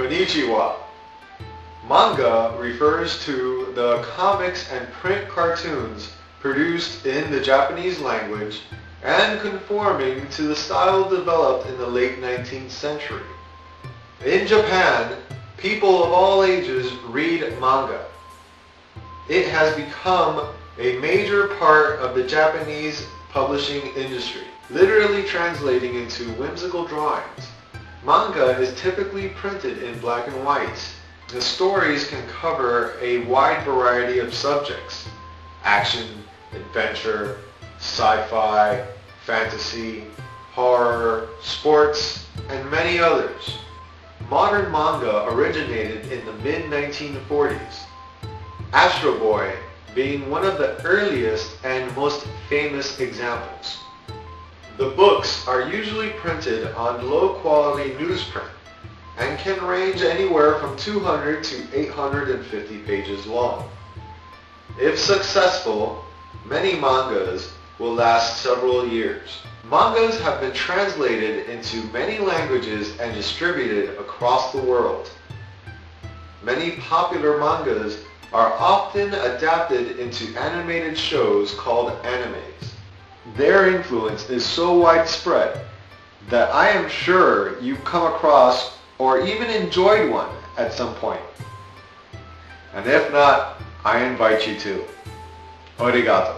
Konnichiwa. Manga refers to the comics and print cartoons produced in the Japanese language and conforming to the style developed in the late 19th century. In Japan, people of all ages read manga. It has become a major part of the Japanese publishing industry, literally translating into whimsical drawings. Manga is typically printed in black and white. The stories can cover a wide variety of subjects. Action, adventure, sci-fi, fantasy, horror, sports, and many others. Modern manga originated in the mid-1940s. Astro Boy being one of the earliest and most famous examples. The books are usually printed on low-quality newsprint and can range anywhere from 200 to 850 pages long. If successful, many mangas will last several years. Mangas have been translated into many languages and distributed across the world. Many popular mangas are often adapted into animated shows called animes. Their influence is so widespread that I am sure you've come across or even enjoyed one at some point. And if not, I invite you to. Arigato.